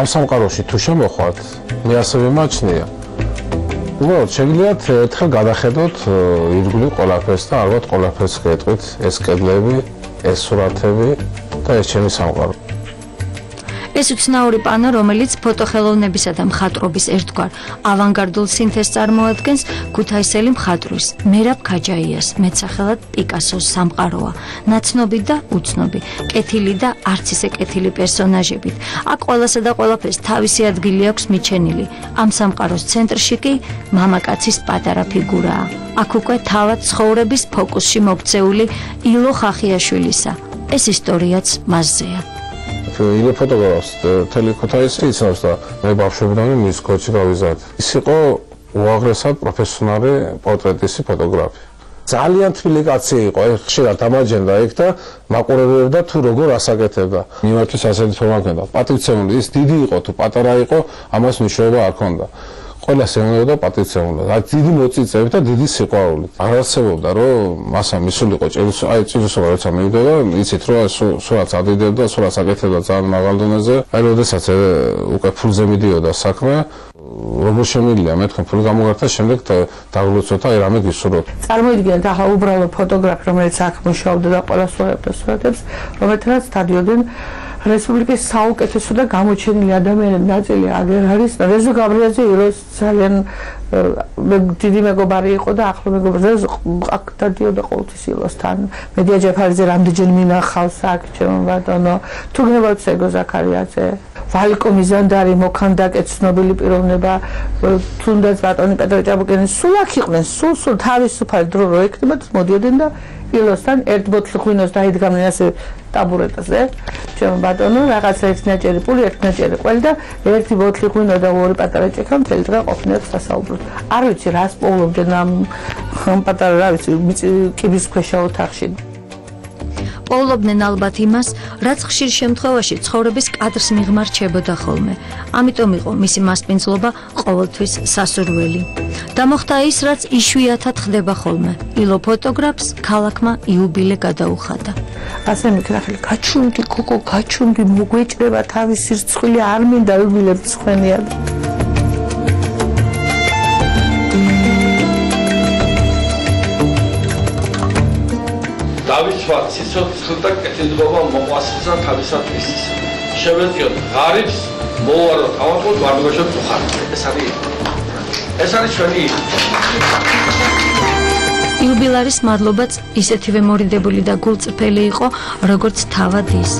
ამ სამყაროში თუ შემოხვართ, მე ასევე მაჩნია. უბრალოდ შეგიძლიათ ერთხელ გადახედოთ ირგვლივ ყველაფერს და ალბათ ყველაფერს გეტყვით ეს კედლები, ეს სურათები და ეს ჩემი სამყარო. ეს უცნაური პანო, რომელიც ფოტოხელოვნებისა და მხატვრობის ერთგვარ ავანგარდულ სინთეზს წარმოადგენს, ქუთაისელი მხატვრის მერაბ ქაჯაიას მეცახელად პიკასოს სამყაროა. ნაცნობი და უცნობი, კეთილი და არც ისე კეთილი პერსონაჟებით. აქ ყველასა და ყველაფერს თავისი ადგილი აქვს მიჩენილი. ამ სამყაროს ცენტრში კი მამაკაცის პატარა ფიგურაა. აქ უკვე თავად ცხოვრების ფოკუსში მოქცეული ილო ხახიაშვილისა. ეს ისტორიაც მასზეა. ილო ფოტოგრაფს თელი ქუთაისი იცნობს და მე ბავშვობიდან მის კოჩი გავიზარდი. ის იყო უაღრესად პროფესიონალი პორტრეტისი ფოტოგრაფი. ძალიან თბილი კაცი იყო, ეხ ხშირად დამაჯენდა იქ და მაყურებდა თუ როგორ ასაკეთებდა. მიმართვის ასეთი ფორმა ქონდა. პატრიცემული ის დიდი იყო თუ პატარა იყო, ამას მნიშვნელობა არ ქონდა. ყველა სეუნებდა პატრიცემულად. აი დიდი მოწიწებით და დიდი სიყვარულით. არ არსებობდა რომ მასა მისულიყო ჭერის აი ჭირისობა როცა მივიდა, იცით რომ სულაც ადიდებდა, სულაც აკეთებდა ძალიან მაღალ დონეზე. აი როდესაც უკვე ფულზე მიდიოდა საქმე, როგორ შემიძლია მე თქვენ ფული გამოგართა შემდეგ დაგლოცოთ აი რამე გისურვოთ. წარმოიდგინეთ ახლა უბრალოდ ფოტოგრაფი რომელიც აქ მუშაობდა და ყველა სწორებდა სურათებს, რომელთაც დადიოდნენ რესპუბლიკის საუკეთესო და გამოჩენილი ადამიანების ნაწილი აგერ არის. რეზო გაბრიაძე იროს ძალიან დიდი მეგობარი იყო და ახლო მეგობარი აქ დადიოდა ყოველთვის ილოსთან მედია ჯეფარიძე რამდენჯერ მინახავს აქ ჩემო ბატონო. თუ გნებავთ ეგო ზაქარიაძე. ვალიკო მიზანდარი მოქანდაკე ცნობილი პიროვნება. თუნდაც ბატონი პეტრე ჭაბუკიანი სულ აქ იყვნენ? სულ სულ თავისუფალ დრო რო ექნებათ მოდიოდნენ და ილოსთან ერთ ბოთლი ღვინოს დაიდგამენ ასე ტაბურეტაზე. ჩემო ბატონო რაღაცა ერთ ნაჭერი პული ერთ ნაჭერი ყველი და ერთი ბოთლი ღვინო და ორი პატარა ჭექა მთელი დღე ყოფნიათ სასაუბროდ არ ვიცი რას პოულობდნენ ამ პატარა რა ვიცი კიბის ქვეშა ოთახში პოულობდნენ ალბათ იმას, რაც ხშირ შემთხვევაში ცხოვრების კადრს მიღმარჩებოდა ხოლმე. ამიტომ იყო მისი მასპინძლობა ყოველთვის სასურველი. და მოხდა ის, რაც იშვიათად ხდება ხოლმე. ილო ფოტოგრაფს ქალაქმა იუბილე გადაუხადა. ასე მიქრახილი, გაჩუნდი კოკო, გაჩუნდი, მოგვეჭრება თავისი რცხვილი, არ მინდა იუბილებს ხვენიად. დავიცვა სიცოცხლე და კეთილდღეობა მოყვასისა თავისათვის შევეწიოთ ღარიბს მოვარო თავად ვარდუაშო წუხარ ეს არის ეს არის ჩვენი იუბილარის მადლობაც ისეთივე მორიდებული და გულწრფელი იყო როგორც თავად ის.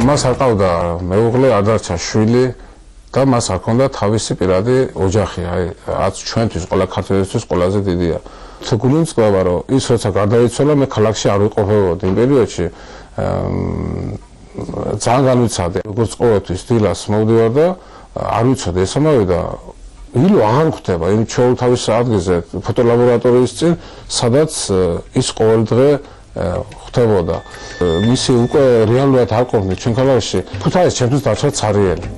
ამას აყავდა მეუღლე ადარჩა შვილი და მას არ ქონდა თავისი პირადი ოჯახი, აი, რაც ჩვენთვის ყველა ქართველისთვის ყველაზე დიდია. თუ გულწრფელია, რომ ის როცა გარდაიცვალა, მე ქალაქში არ ვიყოფებოდი იმ პერიოდში. ძალიან განვიცადე, როგორც ყოველთვის დილას მოვდივარ და არ ვიცოდი ესამავე და ილო აღარ ხვდება იმ ჩოუ თავის ადგილზე ფოტოლაბორატორიის წინ, სადაც ის ყოველ დღე ხვდებოდა. მისი უკვე რეალურად არ ყოფნა ჩვენ ქალაქში. თუმცა ეს ჩემთვის დარჩა ცარიელი.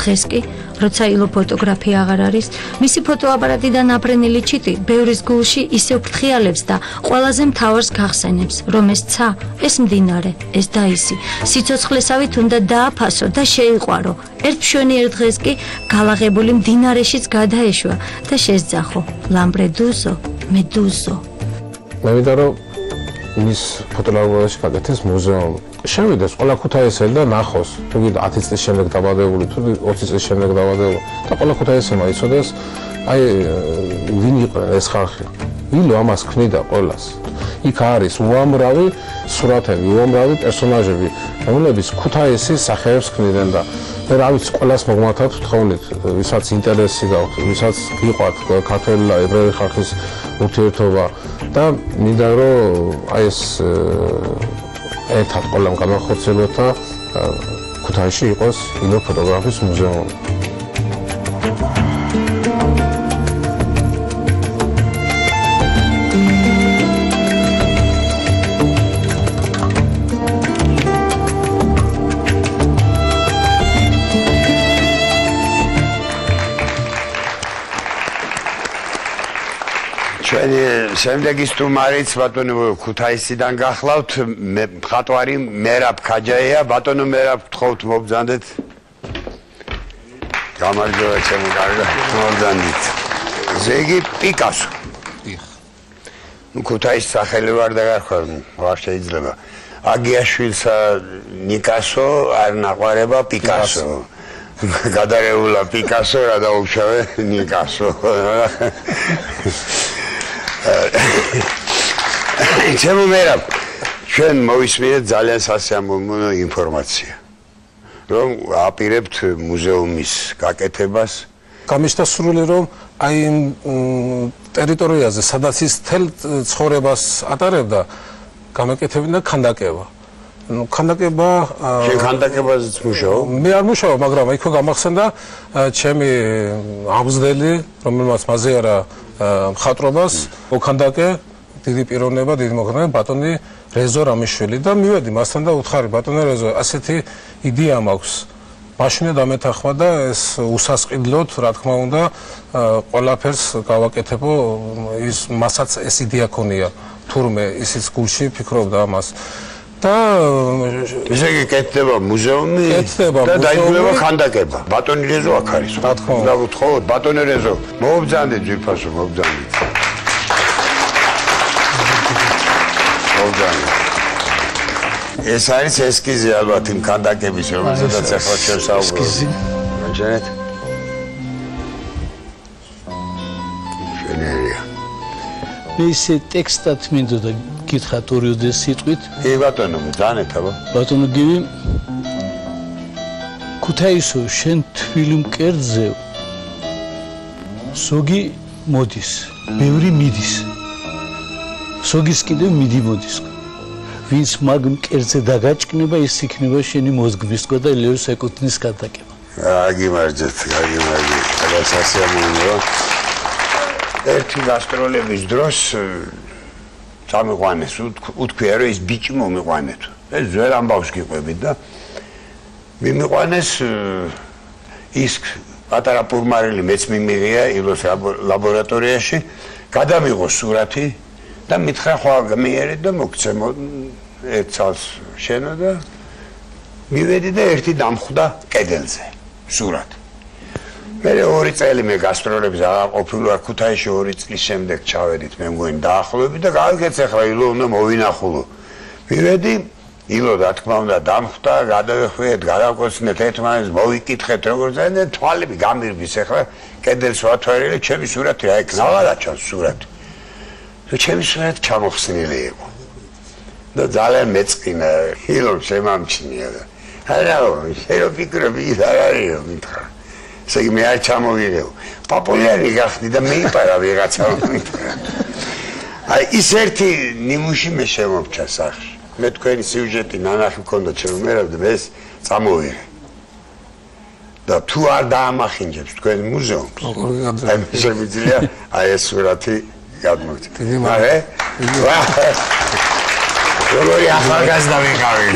დღეს კი, როცა ილო ფოტოგრაფი აღარ არის, მისი ფოტოაპარატიდან აფრენილი ჩიტი ბევრის გულში ისე ფრთხიალებს და ყველაზე მთავარს გახსენებს, რომ ეს ცა, ეს მდინარე, ეს დაისი, სიცოცხლესავით უნდა დააფასო და შეიყვარო. ერთ შვენიერ დღეს კი გალაღებული მდინარეშიც გადაეშვა და შესძახო. ლამბრედუზო, მედუზო. მე ვიდა რომ მის ფოტოლაბორატორიაში გაკეთეს მუზეუმი. შევიდეს ყველა ქუთაისელი და ნახოს, თუ კიდე 10 წლის შემდეგ დაბადებული, თუ 20 წლის შემდეგ დაბადებული და ყველა ქუთაისელმა იცოდეს, აი ვინ იყო ეს ხალხი. ილო ამას ქნიდა ყოველას. იქ არის უამრავი სურათები, უამრავი პერსონაჟები, რომლებიც ქუთაისის სახეებს ქნიდნენ და მე რა ვიცი, ყოველას მოგმართავთ თხოვნით, ვისაც ინტერესი გაქვთ, ვისაც გიყვართ ქართველი და ებრაელი ხალხის ურთიერთობა და მინდა რომ აი ეს ერთად ყველამ გამახორციელოთ და ქუთაისში იყოს ილო ფოტოგრაფის მუზეუმი. ჩვენი შემდეგი სტუმარიც ბატონო ქუთაისიდან გახლავთ მხატვარი მერაბ ქაჯაია. ბატონო მერაბ გთხოვთ მობძანდეთ გამარჯობა ჩემო კარგა მობძანდით ზეგი პიკასო. ნუ ქუთაის სახელი ვარ და გახარ ვარ შეიძლება. აგიაშვილსა ნიკასო არ ნაყარება პიკასო. გადარეულა პიკასო რა დაუშავე ნიკასო ჩემო მერა ჩვენ მოვისმინეთ ძალიან სასიამოვნო ინფორმაცია რომ აპირებთ მუზეუმის გაკეთებას გამიშთა სრული რომ აი ტერიტორიაზე სადაც ის თელ ცხოვრებას ატარებდა გამეკეთებინა ქანდაკება ну ქანდაკება შენ ქანდაკებაზეც მუშაობ? მე არ მუშაობ, მაგრამ იქო გამახსენდა ჩემი აღმზრდელი, რომელმაც მაზეარა მხატრობას ოქანდაკე დიდი პიროვნება დიდი მოხდენა ბატონი რეზო რამიშვილი და მივედი მასთან და უთხარი ბატონო რეზო. ასეთი იდეა მაქვს. მაშინ დამეთახვა და ეს უსასყიდლოთ რა თქმა უნდა ყველაფერს გავაკეთებო ის მასაც ეს იდეა ქონია. თურმე ისიც გულში ფიქრობდა ამას და ესე იგი კეთდება მუზეუმი და დაიბრუნება ხანდაკება. ბატონი რეზო აქ არის რა თქმა უნდა. გთხოვთ ბატონი რეზო მოუბძანდეთ ძვირფასო მოუბძანდეთ მოუბძანდეთ ეს არის ესკიზი ალბათ იმ ხანდაკების რომელზედაც ახლა ჩვენ საუბრობთ. ესკიზი. აჯერეთ ისე ტექსტად მინდოდა გითხათ ორიოდე სიტყვით. ე ბატონო, ძანეთ აბა. ბატონო გივი ქუთაისო შენ თბილ მკერდზე სოგი მოდის, ბევრი მიდის. სოგის კიდე მიდი მოდის. ვინც მაგ მკერდზე დაგაჭკნება, ის იქნება შენი მოზგვის ყო და ლეოს ეკუთნის გადაკება. აგიმარჯეთ, აგიმარჯეთ. ყველა სასიამოვნოა. ერთი გასტროლების დროს წამიყვანეს უთქვია რომ ეს ბიჭი მომიყვანეთ. ეს ძველ ამბავს გიყვებით და მიმიყვანეს ის პატარა პურმარილი მეც მიმიღია ილოს ლაბორატორიაში გადამიღო სურათი და მითხრა ხო გამიერე და მოგცემო ერთ წელს შენო და მივედი და ერთი დამხვდა კედელზე სურათი მე ორი წელი მე გასტროლებს აღაყოფილ ვარ ქუთაისში ორი წლის შემდეგ ჩავედით მე მგონი დაახლოებით და გავიქეც ახლა ილო უნდა მოვინახულო. მივედი ილო რა თქმა უნდა დამხვდა გადავეხვიეთ გადავკოცნეთ ერთმანეთს მოვიკითხეთ როგორ ზენე თვალები გამირბის ახლა კედელს ვათვალე ჩემი სურათი რა იქ აღარა ჩანს სურათი? და ჩემი სურათი ჩამოხსნილი იყო. და ძალიან მეწყინა ილო შემამჩნია და. არა შეიძლება ფიქრობი ის არ არისო მითხრა ესე იგი მე არ ჩამოვიღეო. პოპულარი გახდი და მეიპარა ვიღაცა. აი ის ერთი ნიმუში მე შემოვჭა სახში. მე თქვენი სიუჟეტი ნანახი მქონდა ჩემერად და ეს წამოვიღე. და თუ არ დაამახინჯებს თქვენ მუზეუმს. აი მე შემიძლია აი ეს სურათი გადმოგჭი. მარე? როგორი ახალგაზრდა ვიყავი.